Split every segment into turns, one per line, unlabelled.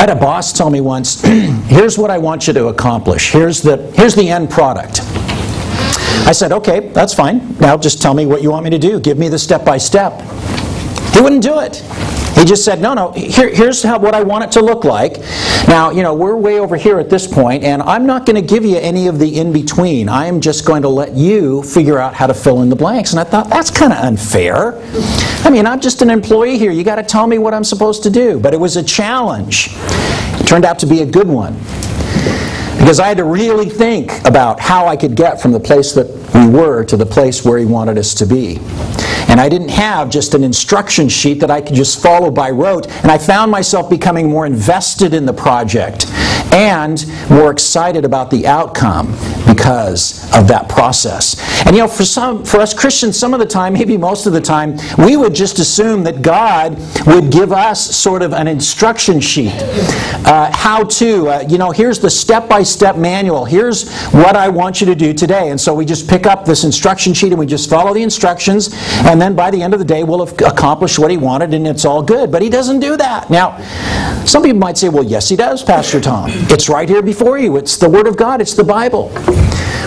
I had a boss tell me once, here's what I want you to accomplish. Here's the, here's the end product. I said, okay, that's fine. Now just tell me what you want me to do. Give me the step by step. He wouldn't do it. He just said, no, no, here, here's how, what I want it to look like. Now, you know, we're way over here at this point, and I'm not going to give you any of the in between. I am just going to let you figure out how to fill in the blanks. And I thought, that's kind of unfair. I mean, I'm just an employee here. You got to tell me what I'm supposed to do. But it was a challenge. It turned out to be a good one. Because I had to really think about how I could get from the place that we were to the place where He wanted us to be. And I didn't have just an instruction sheet that I could just follow by rote. And I found myself becoming more invested in the project and more excited about the outcome because of that process. And you know, for some, for us Christians, some of the time, maybe most of the time, we would just assume that God would give us sort of an instruction sheet, uh, how to. Uh, you know, here's the step-by-step manual. Here's what I want you to do today. And so we just pick up this instruction sheet and we just follow the instructions, and then by the end of the day, we'll have accomplished what He wanted, and it's all good. But He doesn't do that. Now, some people might say, "Well, yes, He does, Pastor Tom." It's right here before you. It's the Word of God, it's the Bible.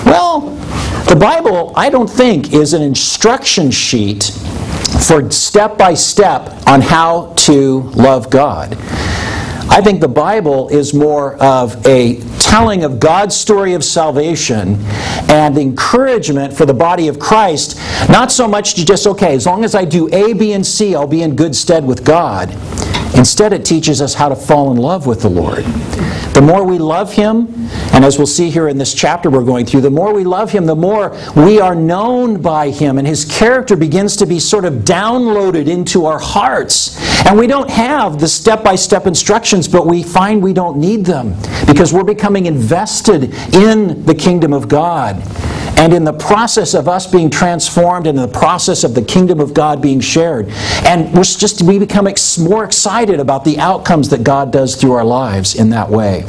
Well, the Bible, I don't think, is an instruction sheet for step by step on how to love God. I think the Bible is more of a telling of God's story of salvation and encouragement for the body of Christ, not so much to just, okay, as long as I do A, B, and C, I'll be in good stead with God. Instead, it teaches us how to fall in love with the Lord. The more we love Him, and as we'll see here in this chapter we're going through, the more we love Him, the more we are known by Him, and His character begins to be sort of downloaded into our hearts. And we don't have the step by step instructions, but we find we don't need them because we're becoming invested in the kingdom of God. And in the process of us being transformed, and in the process of the kingdom of God being shared, and we're just we become more excited about the outcomes that God does through our lives in that way.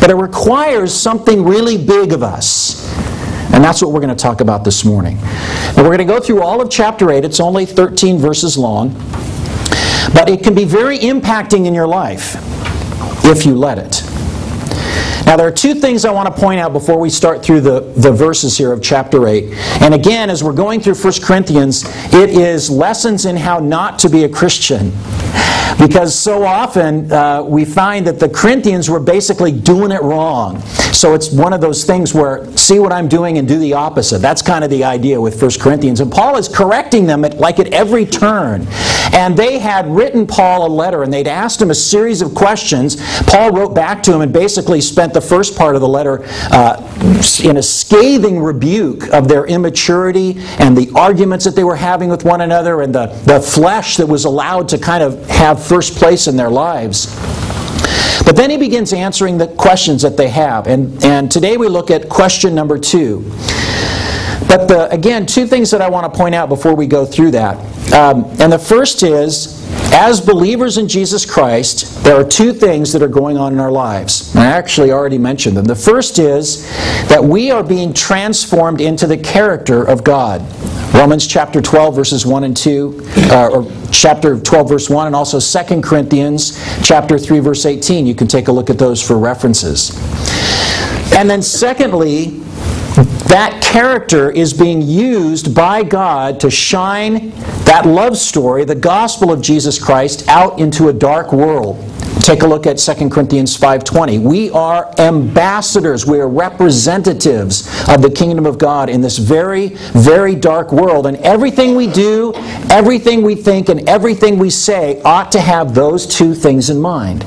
But it requires something really big of us. And that's what we're going to talk about this morning. And we're going to go through all of chapter 8. It's only 13 verses long. But it can be very impacting in your life if you let it. Now, there are two things I want to point out before we start through the, the verses here of chapter 8. And again, as we're going through 1 Corinthians, it is lessons in how not to be a Christian. Because so often uh, we find that the Corinthians were basically doing it wrong. So it's one of those things where see what I'm doing and do the opposite. That's kind of the idea with 1 Corinthians. And Paul is correcting them at, like at every turn. And they had written Paul a letter and they'd asked him a series of questions. Paul wrote back to him and basically spent the the first part of the letter uh, in a scathing rebuke of their immaturity and the arguments that they were having with one another and the, the flesh that was allowed to kind of have first place in their lives. But then he begins answering the questions that they have. And, and today we look at question number two. But the, again, two things that I want to point out before we go through that. Um, and the first is as believers in Jesus Christ, there are two things that are going on in our lives. I actually already mentioned them. The first is that we are being transformed into the character of God. Romans chapter 12, verses 1 and 2, uh, or chapter 12, verse 1, and also 2 Corinthians chapter 3, verse 18. You can take a look at those for references. And then, secondly, that character is being used by God to shine that love story, the gospel of Jesus Christ, out into a dark world. Take a look at 2 Corinthians 5:20. We are ambassadors, we are representatives of the kingdom of God in this very very dark world and everything we do, everything we think and everything we say ought to have those two things in mind.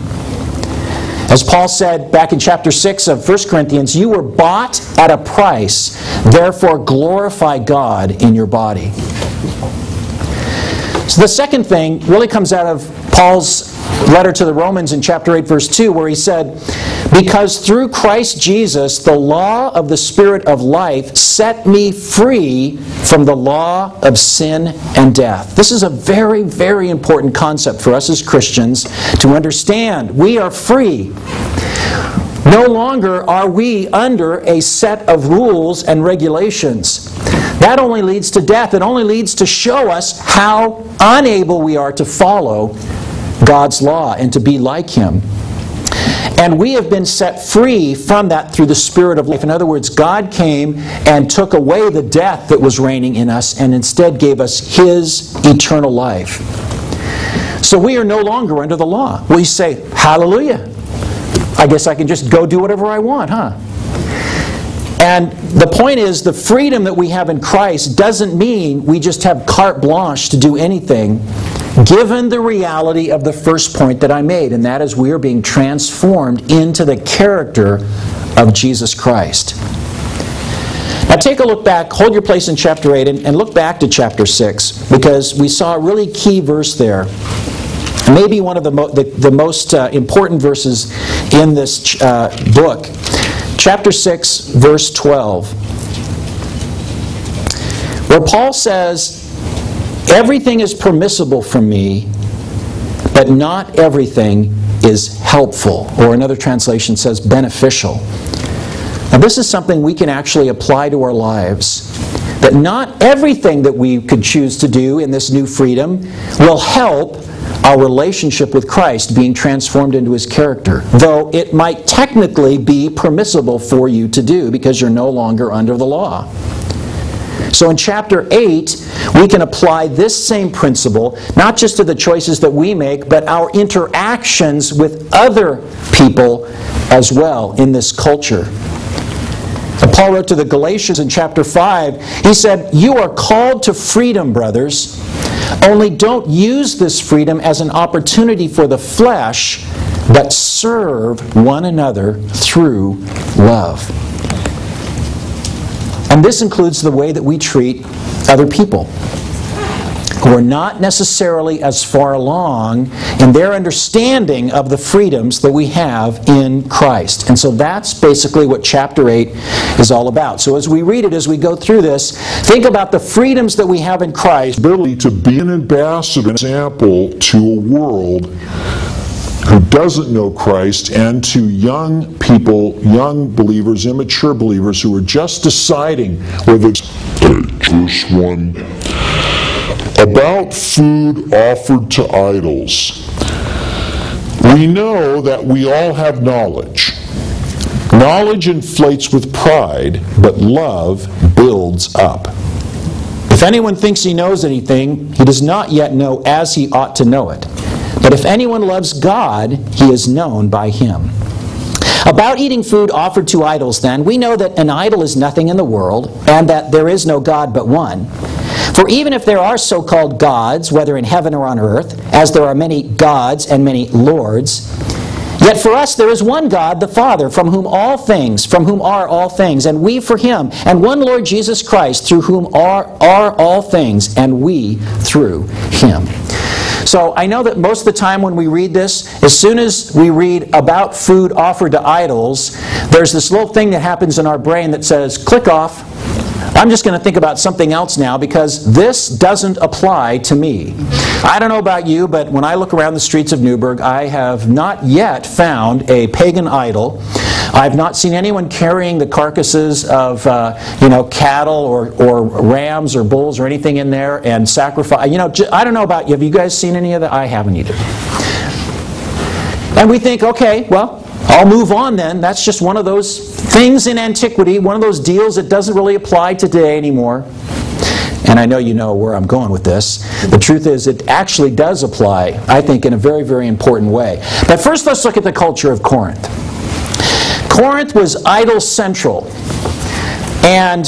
As Paul said back in chapter 6 of 1 Corinthians, you were bought at a price, therefore glorify God in your body. So the second thing really comes out of Paul's letter to the Romans in chapter 8, verse 2, where he said, Because through Christ Jesus, the law of the Spirit of life set me free from the law of sin and death. This is a very, very important concept for us as Christians to understand. We are free. No longer are we under a set of rules and regulations. That only leads to death. It only leads to show us how unable we are to follow God's law and to be like Him. And we have been set free from that through the Spirit of life. In other words, God came and took away the death that was reigning in us and instead gave us His eternal life. So we are no longer under the law. We say, Hallelujah. I guess I can just go do whatever I want, huh? And the point is, the freedom that we have in Christ doesn't mean we just have carte blanche to do anything, given the reality of the first point that I made, and that is we are being transformed into the character of Jesus Christ. Now take a look back, hold your place in chapter 8, and, and look back to chapter 6, because we saw a really key verse there maybe one of the, mo- the, the most uh, important verses in this uh, book. Chapter 6, verse 12, where Paul says, Everything is permissible for me, but not everything is helpful. Or another translation says beneficial. Now, this is something we can actually apply to our lives. That not everything that we could choose to do in this new freedom will help our relationship with Christ being transformed into his character, though it might technically be permissible for you to do because you're no longer under the law. So in chapter 8, we can apply this same principle not just to the choices that we make, but our interactions with other people as well in this culture. Paul wrote to the Galatians in chapter 5, he said, You are called to freedom, brothers. Only don't use this freedom as an opportunity for the flesh, but serve one another through love. And this includes the way that we treat other people who are not necessarily as far along in their understanding of the freedoms that we have in Christ. And so that's basically what chapter 8 is all about. So as we read it, as we go through this, think about the freedoms that we have in Christ.
Ability to be an ambassador, an example to a world who doesn't know Christ and to young people, young believers, immature believers who are just deciding whether verse 1 about food offered to idols. We know that we all have knowledge. Knowledge inflates with pride, but love builds up.
If anyone thinks he knows anything, he does not yet know as he ought to know it. But if anyone loves God, he is known by him. About eating food offered to idols, then, we know that an idol is nothing in the world, and that there is no God but one. For even if there are so called gods, whether in heaven or on earth, as there are many gods and many lords, Yet for us there is one God, the Father, from whom all things, from whom are all things, and we for him, and one Lord Jesus Christ, through whom are, are all things, and we through him. So I know that most of the time when we read this, as soon as we read about food offered to idols, there's this little thing that happens in our brain that says, click off, I'm just going to think about something else now because this doesn't apply to me. I don't know about you, but when I look around the streets of Newberg, I have not yet found a pagan idol. I've not seen anyone carrying the carcasses of, uh, you know, cattle or, or rams or bulls or anything in there and sacrifice. You know, I don't know about you. Have you guys seen any of that? I haven't either. And we think, okay, well, I'll move on then. That's just one of those things in antiquity, one of those deals that doesn't really apply today anymore. And I know you know where I'm going with this. The truth is, it actually does apply, I think, in a very, very important way. But first, let's look at the culture of Corinth. Corinth was idol central. And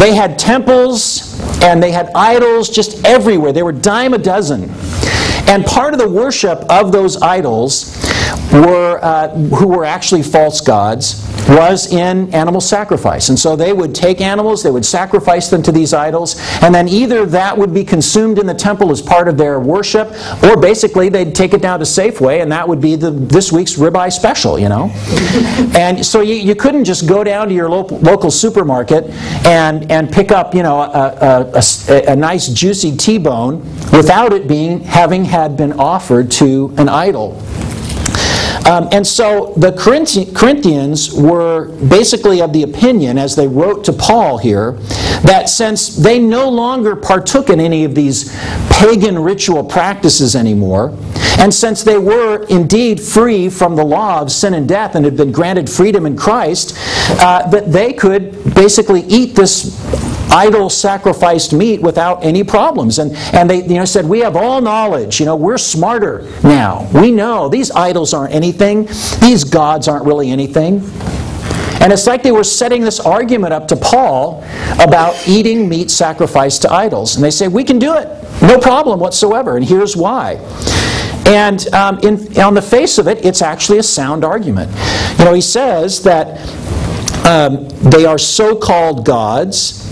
they had temples and they had idols just everywhere. They were dime a dozen. And part of the worship of those idols were, uh, who were actually false gods was in animal sacrifice. And so they would take animals, they would sacrifice them to these idols, and then either that would be consumed in the temple as part of their worship, or basically they'd take it down to Safeway, and that would be the, this week's ribeye special, you know? and so you, you couldn't just go down to your local, local supermarket and, and pick up, you know, a, a, a, a nice juicy T-bone without it being having had been offered to an idol. Um, and so the Corinthians were basically of the opinion, as they wrote to Paul here, that since they no longer partook in any of these pagan ritual practices anymore, and since they were indeed free from the law of sin and death and had been granted freedom in Christ, uh, that they could basically eat this idol sacrificed meat without any problems. And, and they you know, said, We have all knowledge. You know, we're smarter now. We know these idols aren't anything, these gods aren't really anything. And it's like they were setting this argument up to Paul about eating meat sacrificed to idols. And they say, We can do it, no problem whatsoever. And here's why. And um, in, on the face of it, it's actually a sound argument. You know, he says that um, they are so called gods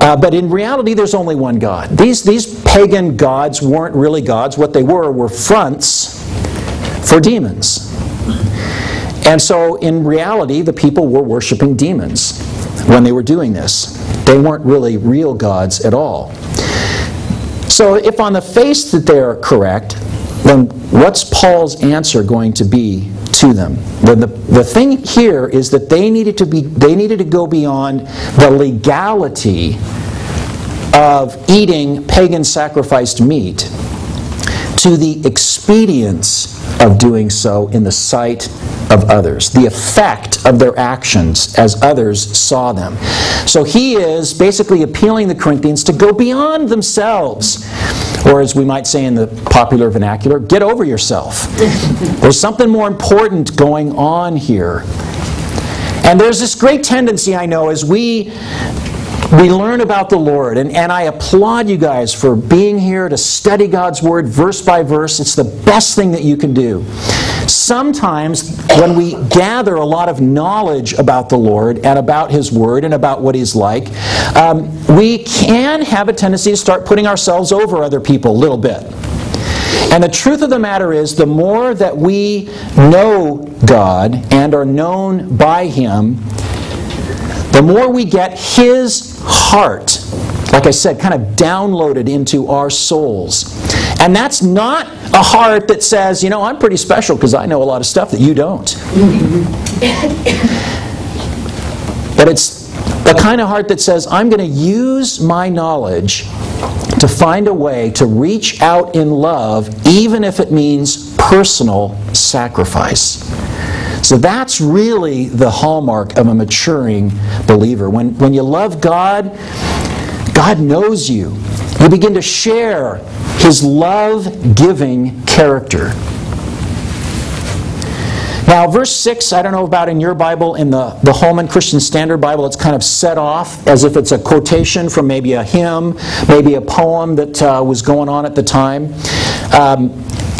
uh, but in reality, there's only one God. These, these pagan gods weren't really gods. What they were were fronts for demons. And so, in reality, the people were worshiping demons when they were doing this. They weren't really real gods at all. So, if on the face that they're correct, then what's Paul's answer going to be to them? The, the, the thing here is that they needed to be they needed to go beyond the legality of eating pagan sacrificed meat to the expedience of doing so in the sight of others, the effect of their actions as others saw them. So he is basically appealing the Corinthians to go beyond themselves. Or, as we might say in the popular vernacular, get over yourself. There's something more important going on here. And there's this great tendency, I know, as we we learn about the Lord, and, and I applaud you guys for being here to study God's Word verse by verse. It's the best thing that you can do. Sometimes, when we gather a lot of knowledge about the Lord and about His Word and about what He's like, um, we can have a tendency to start putting ourselves over other people a little bit. And the truth of the matter is, the more that we know God and are known by Him, the more we get His heart, like I said, kind of downloaded into our souls. And that's not a heart that says, you know, I'm pretty special because I know a lot of stuff that you don't. but it's the kind of heart that says, I'm going to use my knowledge to find a way to reach out in love, even if it means personal sacrifice. So that's really the hallmark of a maturing believer. When, when you love God, God knows you. You begin to share His love giving character. Now, verse 6, I don't know about in your Bible, in the, the Holman Christian Standard Bible, it's kind of set off as if it's a quotation from maybe a hymn, maybe a poem that uh, was going on at the time. Um,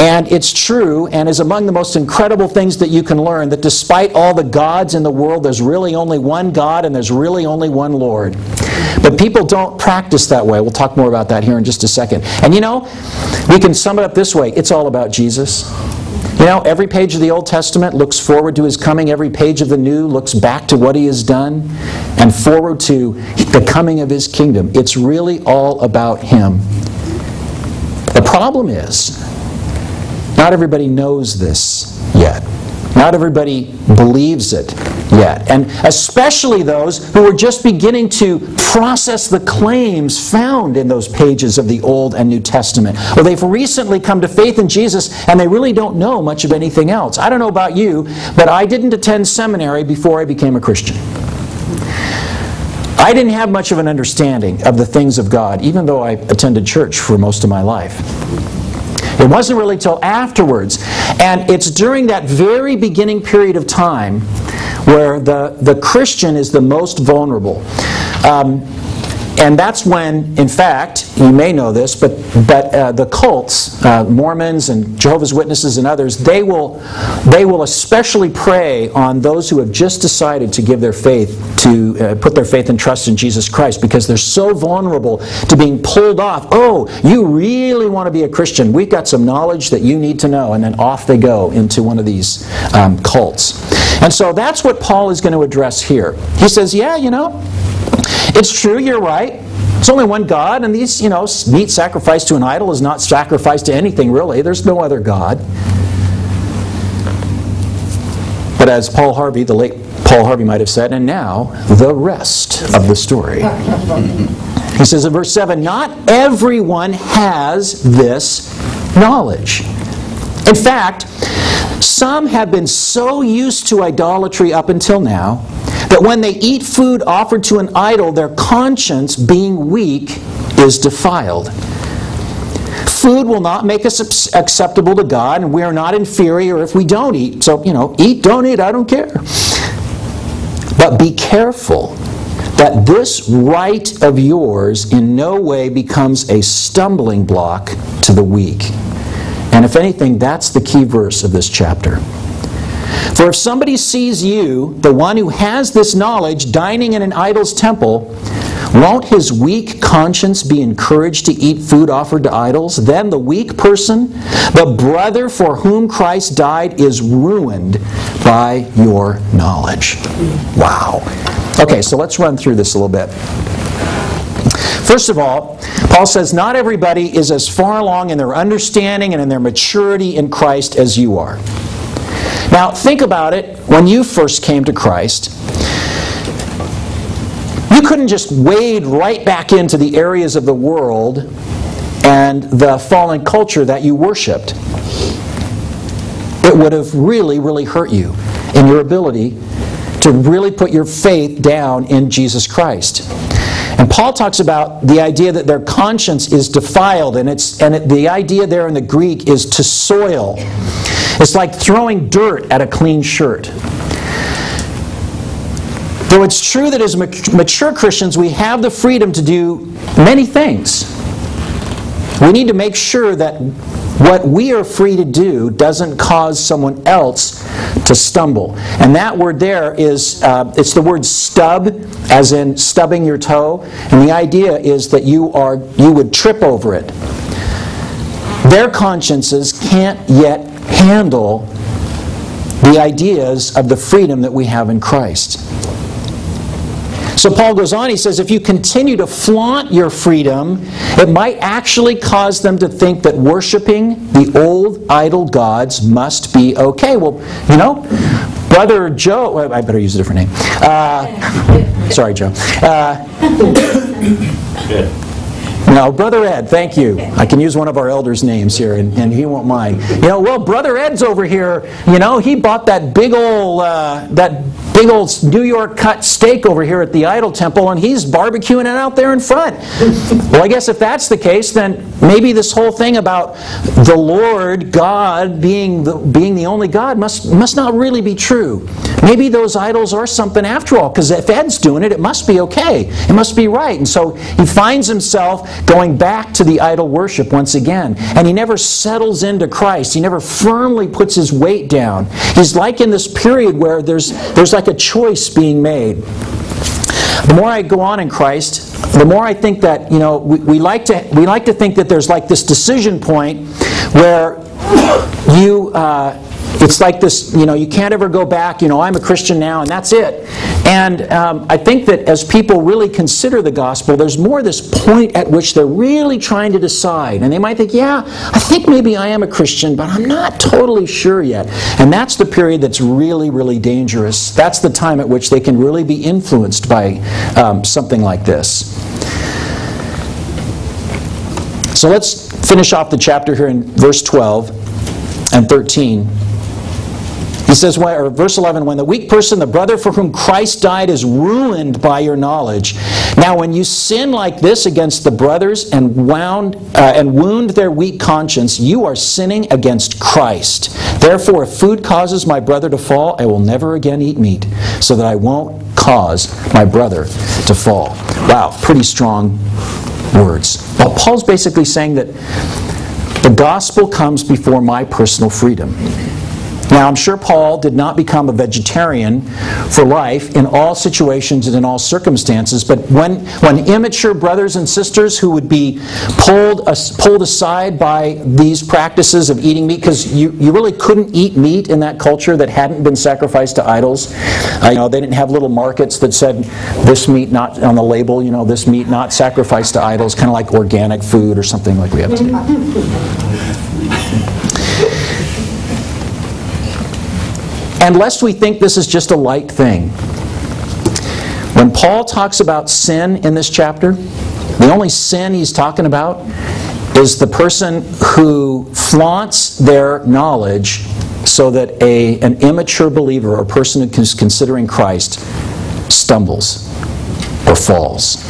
and it's true and is among the most incredible things that you can learn that despite all the gods in the world, there's really only one God and there's really only one Lord. But people don't practice that way. We'll talk more about that here in just a second. And you know, we can sum it up this way it's all about Jesus. You know, every page of the Old Testament looks forward to his coming, every page of the New looks back to what he has done and forward to the coming of his kingdom. It's really all about him. The problem is, not everybody knows this yet. Not everybody believes it yet. And especially those who are just beginning to process the claims found in those pages of the Old and New Testament. Or they've recently come to faith in Jesus and they really don't know much of anything else. I don't know about you, but I didn't attend seminary before I became a Christian. I didn't have much of an understanding of the things of God, even though I attended church for most of my life. It wasn't really till afterwards. And it's during that very beginning period of time where the, the Christian is the most vulnerable. Um, and that's when, in fact, you may know this, but, but uh, the cults, uh, Mormons and Jehovah's Witnesses and others, they will, they will especially prey on those who have just decided to give their faith, to uh, put their faith and trust in Jesus Christ, because they're so vulnerable to being pulled off. Oh, you really want to be a Christian? We've got some knowledge that you need to know. And then off they go into one of these um, cults. And so that's what Paul is going to address here. He says, Yeah, you know, it's true, you're right. It's only one God, and these, you know, meat sacrificed to an idol is not sacrificed to anything, really. There's no other God. But as Paul Harvey, the late Paul Harvey might have said, and now the rest of the story. He says in verse 7 Not everyone has this knowledge. In fact, some have been so used to idolatry up until now that when they eat food offered to an idol, their conscience, being weak, is defiled. Food will not make us acceptable to God, and we are not inferior if we don't eat. So, you know, eat, don't eat, I don't care. But be careful that this right of yours in no way becomes a stumbling block to the weak. And if anything, that's the key verse of this chapter. For if somebody sees you, the one who has this knowledge, dining in an idol's temple, won't his weak conscience be encouraged to eat food offered to idols? Then the weak person, the brother for whom Christ died, is ruined by your knowledge. Wow. Okay, so let's run through this a little bit. First of all, Paul says not everybody is as far along in their understanding and in their maturity in Christ as you are. Now, think about it. When you first came to Christ, you couldn't just wade right back into the areas of the world and the fallen culture that you worshiped. It would have really, really hurt you in your ability to really put your faith down in Jesus Christ. And Paul talks about the idea that their conscience is defiled, and it's and it, the idea there in the Greek is to soil. It's like throwing dirt at a clean shirt. Though it's true that as mature Christians we have the freedom to do many things, we need to make sure that what we are free to do doesn't cause someone else to stumble. And that word there is, uh, it's the word stub, as in stubbing your toe. And the idea is that you are, you would trip over it. Their consciences can't yet handle the ideas of the freedom that we have in Christ. So Paul goes on, he says, if you continue to flaunt your freedom, it might actually cause them to think that worshiping the old idol gods must be okay. Well, you know, Brother Joe, I better use a different name. Uh, sorry, Joe. Uh, no, Brother Ed, thank you. I can use one of our elders' names here, and, and he won't mind. You know, well, Brother Ed's over here. You know, he bought that big old uh, that big old New York cut steak over here at the Idol Temple, and he's barbecuing it out there in front. well, I guess if that's the case, then maybe this whole thing about the Lord God being the, being the only God must must not really be true. Maybe those idols are something after all, because if Ed's doing it, it must be okay. It must be right. And so he finds himself going back to the idol worship once again. And he never settles into Christ. He never firmly puts his weight down. He's like in this period where there's, there's like a choice being made. The more I go on in Christ, the more I think that, you know, we, we, like, to, we like to think that there's like this decision point where you, uh, it's like this, you know, you can't ever go back, you know, I'm a Christian now and that's it. And um, I think that as people really consider the gospel, there's more this point at which they're really trying to decide. And they might think, yeah, I think maybe I am a Christian, but I'm not totally sure yet. And that's the period that's really, really dangerous. That's the time at which they can really be influenced by um, something like this. So let's finish off the chapter here in verse 12 and 13. He says, why, or verse 11, when the weak person, the brother for whom Christ died, is ruined by your knowledge. Now, when you sin like this against the brothers and, wound, uh, and wound their weak conscience, you are sinning against Christ. Therefore, if food causes my brother to fall, I will never again eat meat, so that I won't cause my brother to fall. Wow, pretty strong words. Well, Paul's basically saying that the gospel comes before my personal freedom. Now, I'm sure Paul did not become a vegetarian for life in all situations and in all circumstances, but when, when immature brothers and sisters who would be pulled, pulled aside by these practices of eating meat, because you, you really couldn't eat meat in that culture that hadn't been sacrificed to idols. Uh, you know, they didn't have little markets that said this meat not on the label, you know, this meat not sacrificed to idols, kind of like organic food or something like we have today. And lest we think this is just a light thing, when Paul talks about sin in this chapter, the only sin he's talking about is the person who flaunts their knowledge so that a, an immature believer or person who is considering Christ stumbles or falls.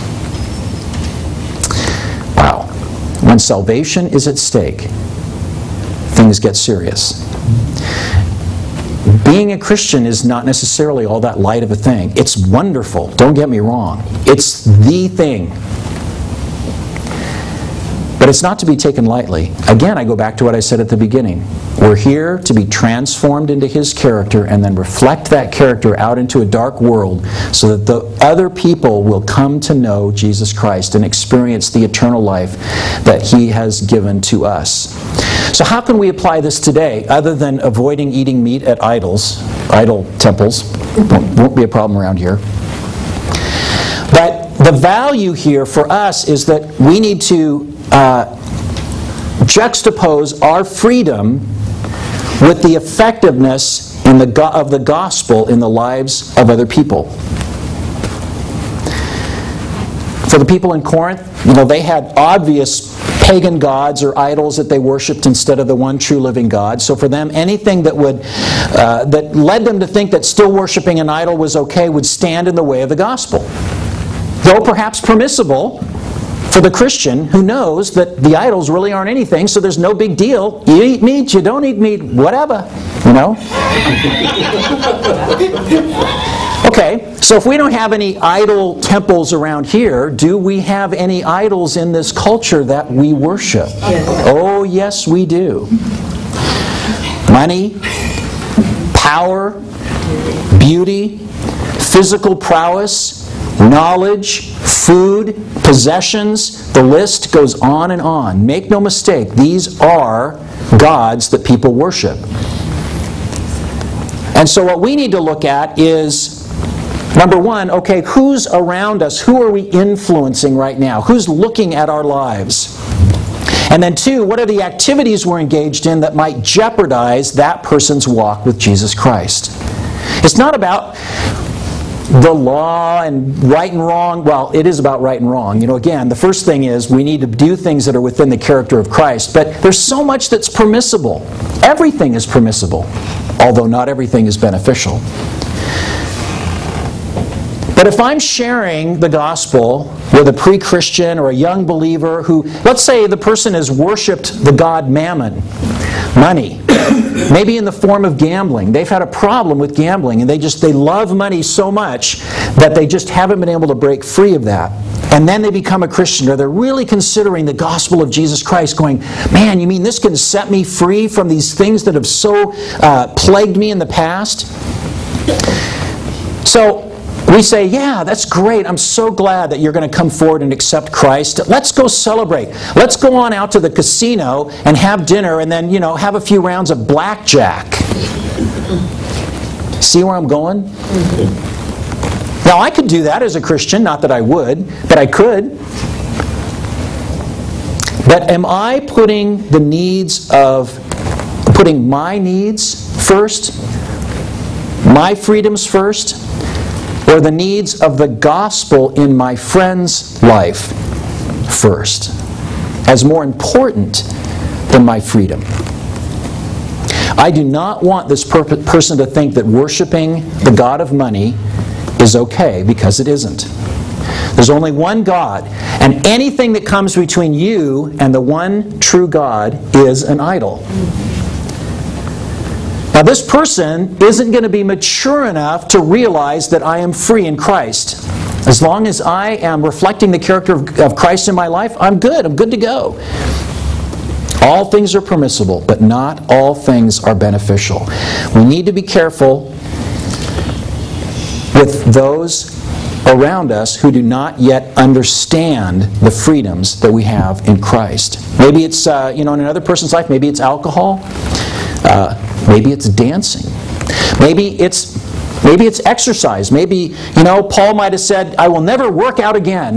Wow. When salvation is at stake, things get serious. Being a Christian is not necessarily all that light of a thing. It's wonderful, don't get me wrong. It's the thing but it's not to be taken lightly. Again, I go back to what I said at the beginning. We're here to be transformed into His character and then reflect that character out into a dark world so that the other people will come to know Jesus Christ and experience the eternal life that He has given to us. So, how can we apply this today other than avoiding eating meat at idols, idol temples? Won't be a problem around here. But the value here for us is that we need to uh, juxtapose our freedom with the effectiveness in the of the gospel in the lives of other people. For the people in Corinth, you know, they had obvious pagan gods or idols that they worshipped instead of the one true living God. So for them, anything that would uh, that led them to think that still worshiping an idol was okay would stand in the way of the gospel. Though perhaps permissible, for the Christian who knows that the idols really aren't anything, so there's no big deal. You eat meat, you don't eat meat, whatever, you know? okay, so if we don't have any idol temples around here, do we have any idols in this culture that we worship? Yes. Oh, yes, we do. Money, power, beauty, physical prowess, knowledge, food, possessions, the list goes on and on. Make no mistake, these are gods that people worship. And so, what we need to look at is number one, okay, who's around us? Who are we influencing right now? Who's looking at our lives? And then, two, what are the activities we're engaged in that might jeopardize that person's walk with Jesus Christ? It's not about the law and right and wrong, well, it is about right and wrong. You know, again, the first thing is we need to do things that are within the character of Christ, but there's so much that's permissible. Everything is permissible, although not everything is beneficial. But if I'm sharing the gospel with a pre Christian or a young believer who, let's say the person has worshiped the god mammon, money, maybe in the form of gambling. They've had a problem with gambling and they just they love money so much that they just haven't been able to break free of that. And then they become a Christian or they're really considering the gospel of Jesus Christ going, "Man, you mean this can set me free from these things that have so uh, plagued me in the past?" So we say, Yeah, that's great. I'm so glad that you're going to come forward and accept Christ. Let's go celebrate. Let's go on out to the casino and have dinner and then, you know, have a few rounds of blackjack. See where I'm going? Now, I could do that as a Christian, not that I would, but I could. But am I putting the needs of, putting my needs first, my freedoms first, or the needs of the gospel in my friend's life first as more important than my freedom. I do not want this per- person to think that worshiping the God of money is okay because it isn't. There's only one God, and anything that comes between you and the one true God is an idol. Now, this person isn't going to be mature enough to realize that I am free in Christ. As long as I am reflecting the character of Christ in my life, I'm good. I'm good to go. All things are permissible, but not all things are beneficial. We need to be careful with those around us who do not yet understand the freedoms that we have in Christ. Maybe it's, uh, you know, in another person's life, maybe it's alcohol. Uh, Maybe it's dancing. Maybe it's Maybe it's exercise. Maybe, you know, Paul might have said, I will never work out again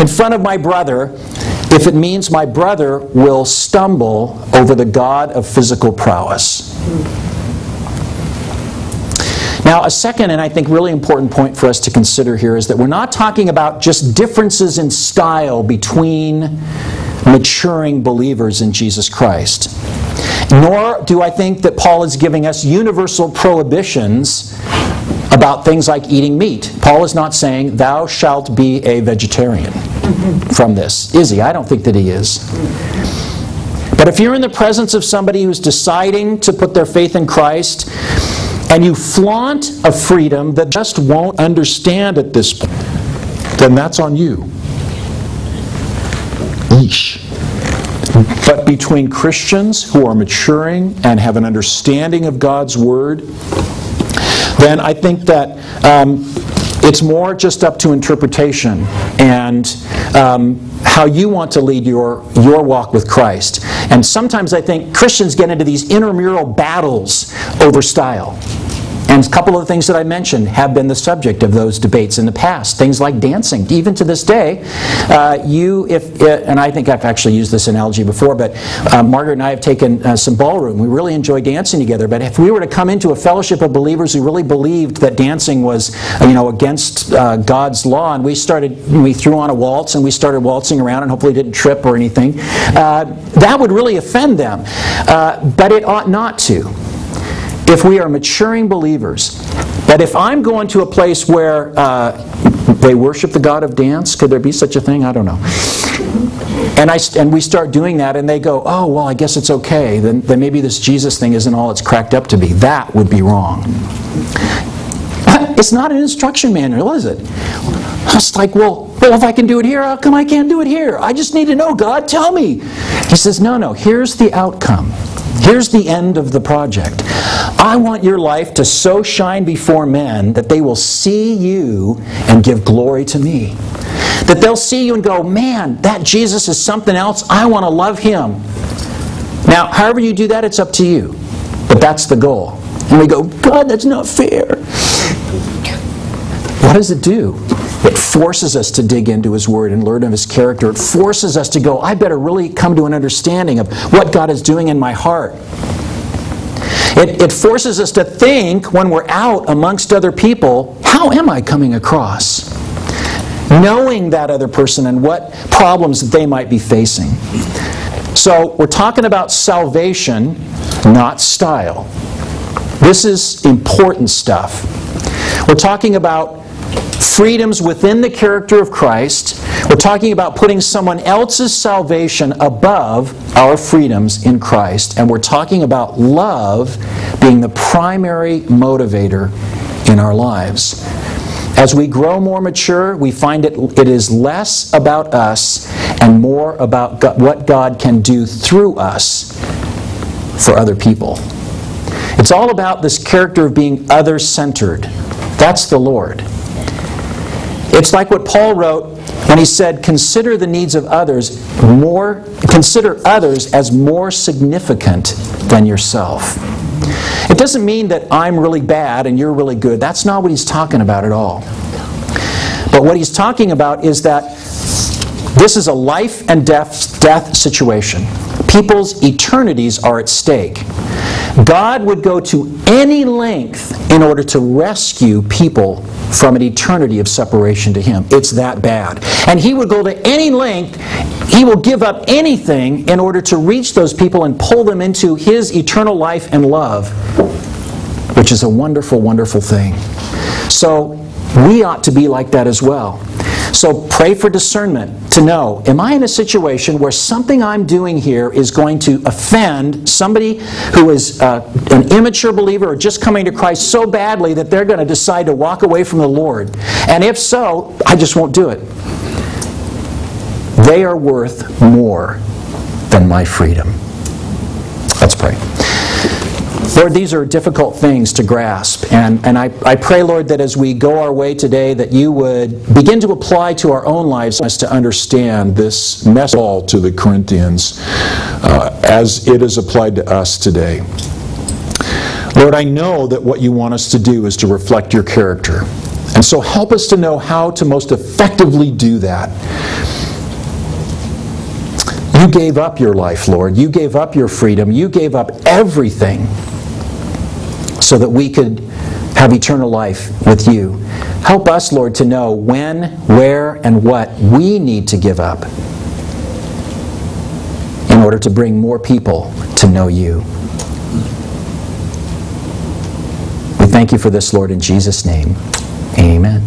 in front of my brother if it means my brother will stumble over the God of physical prowess. Now, a second and I think really important point for us to consider here is that we're not talking about just differences in style between maturing believers in Jesus Christ. Nor do I think that Paul is giving us universal prohibitions about things like eating meat. Paul is not saying, Thou shalt be a vegetarian from this. Is he? I don't think that he is. But if you're in the presence of somebody who's deciding to put their faith in Christ, and you flaunt a freedom that just won't understand at this point, then that's on you. Yeesh. But between Christians who are maturing and have an understanding of God's Word, then I think that um, it's more just up to interpretation and um, how you want to lead your, your walk with Christ. And sometimes I think Christians get into these intramural battles over style. And a couple of the things that I mentioned have been the subject of those debates in the past. Things like dancing. Even to this day, uh, you, if, uh, and I think I've actually used this analogy before, but uh, Margaret and I have taken uh, some ballroom. We really enjoy dancing together. But if we were to come into a fellowship of believers who really believed that dancing was, you know, against uh, God's law, and we started, we threw on a waltz and we started waltzing around and hopefully didn't trip or anything, uh, that would really offend them. but it ought not to if we are maturing believers, that if I'm going to a place where uh, they worship the God of dance, could there be such a thing? I don't know. And, I, and we start doing that, and they go, oh, well, I guess it's okay. Then, then maybe this Jesus thing isn't all it's cracked up to be. That would be wrong. It's not an instruction manual, is it? It's like, well, well, if I can do it here, how come I can't do it here? I just need to know, God, tell me. He says, no, no, here's the outcome. Here's the end of the project. I want your life to so shine before men that they will see you and give glory to me. That they'll see you and go, man, that Jesus is something else. I want to love him. Now, however you do that, it's up to you. But that's the goal. And we go, God, that's not fair. What does it do? It forces us to dig into His Word and learn of His character. It forces us to go, I better really come to an understanding of what God is doing in my heart. It, it forces us to think when we're out amongst other people, how am I coming across? Knowing that other person and what problems that they might be facing. So we're talking about salvation, not style. This is important stuff. We're talking about freedoms within the character of Christ. We're talking about putting someone else's salvation above our freedoms in Christ. And we're talking about love being the primary motivator in our lives. As we grow more mature, we find it, it is less about us and more about God, what God can do through us for other people. It's all about this character of being other centered. That's the Lord. It's like what Paul wrote when he said, Consider the needs of others more, consider others as more significant than yourself. It doesn't mean that I'm really bad and you're really good. That's not what he's talking about at all. But what he's talking about is that this is a life and death, death situation. People's eternities are at stake. God would go to any length in order to rescue people from an eternity of separation to Him. It's that bad. And He would go to any length, He will give up anything in order to reach those people and pull them into His eternal life and love, which is a wonderful, wonderful thing. So we ought to be like that as well. So pray for discernment to know am I in a situation where something I'm doing here is going to offend somebody who is uh, an immature believer or just coming to Christ so badly that they're going to decide to walk away from the Lord? And if so, I just won't do it. They are worth more than my freedom. Lord, these are difficult things to grasp. And, and I, I pray, Lord, that as we go our way today, that you would begin to apply to our own lives as to understand this message to the Corinthians uh, as it is applied to us today. Lord, I know that what you want us to do is to reflect your character. And so help us to know how to most effectively do that. You gave up your life, Lord. You gave up your freedom. You gave up everything so that we could have eternal life with you. Help us, Lord, to know when, where, and what we need to give up in order to bring more people to know you. We thank you for this, Lord, in Jesus' name. Amen.